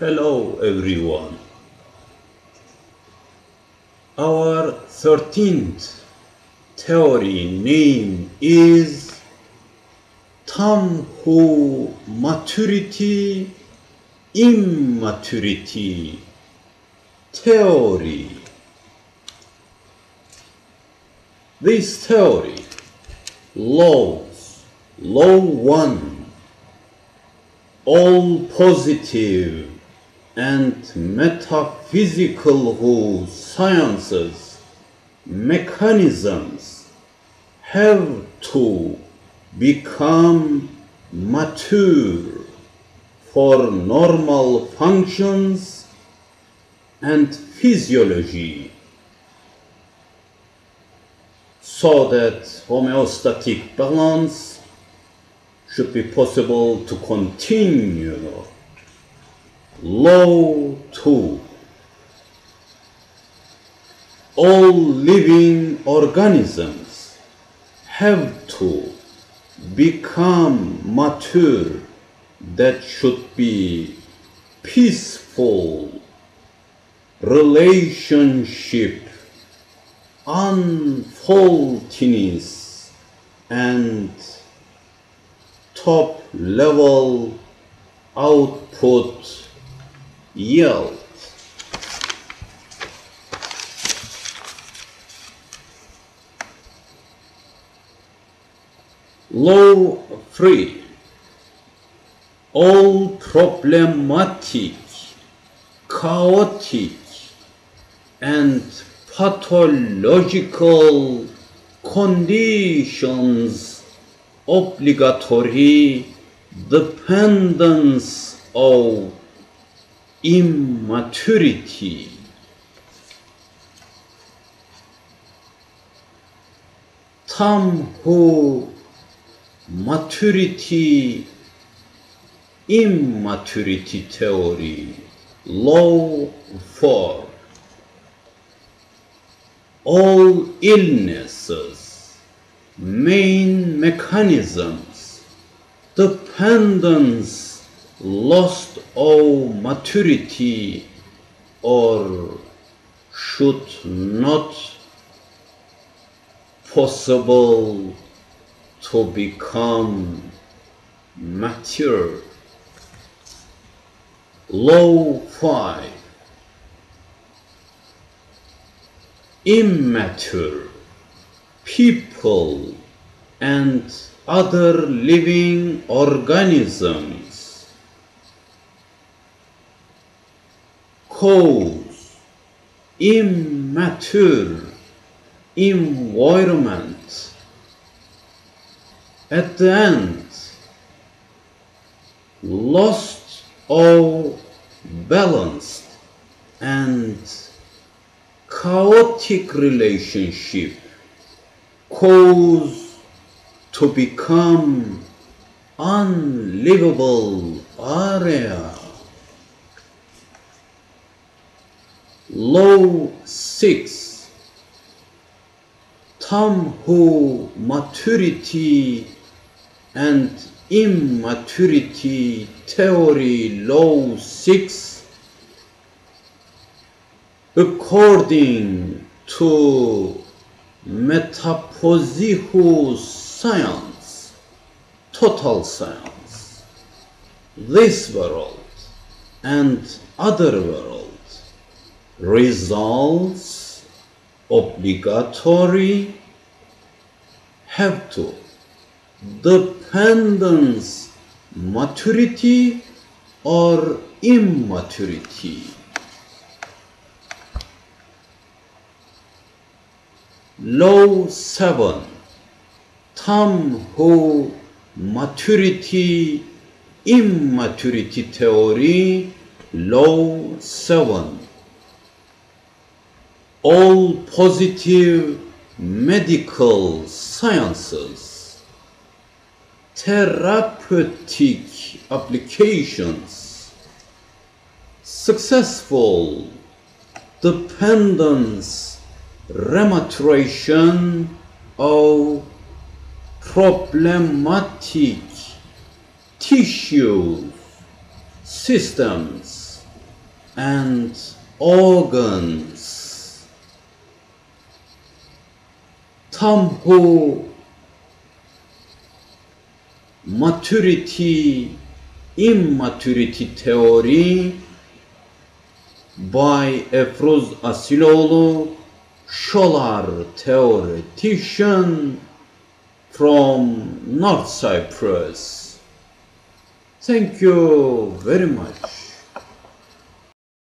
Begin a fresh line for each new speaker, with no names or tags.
Hello, everyone. Our 13th theory name is Tamhu Maturity Immaturity Theory. This theory laws, law 1, all positive and metaphysical sciences, mechanisms have to become mature for normal functions and physiology so that homeostatic balance should be possible to continue. Law 2 All living organisms have to become mature. That should be peaceful relationship unfaultiness and top level output yield. Law 3 All problematic, chaotic, and pathological conditions obligatory dependence of immaturity. Tamhu maturity immaturity theory law 4 all illnesses main mechanisms dependence lost of maturity or should not possible to become mature. Law 5 Immature people and other living organisms cause immature. Environment. At the end. Lost all balanced and chaotic relationship cause to become unlivable area Law 6 Tamhu maturity and immaturity theory law 6 according to metaphysical science total science this world and other worlds results obligatory have to dependence maturity or immaturity. Law 7 Tamhu maturity immaturity theory law 7 all positive medical sciences therapeutic applications successful dependence rematuration of problematic tissues systems and organs. Tamhu maturity immaturity theory by Efruz Asiloğlu, Scholar theoretician from North Cyprus. Thank you very much.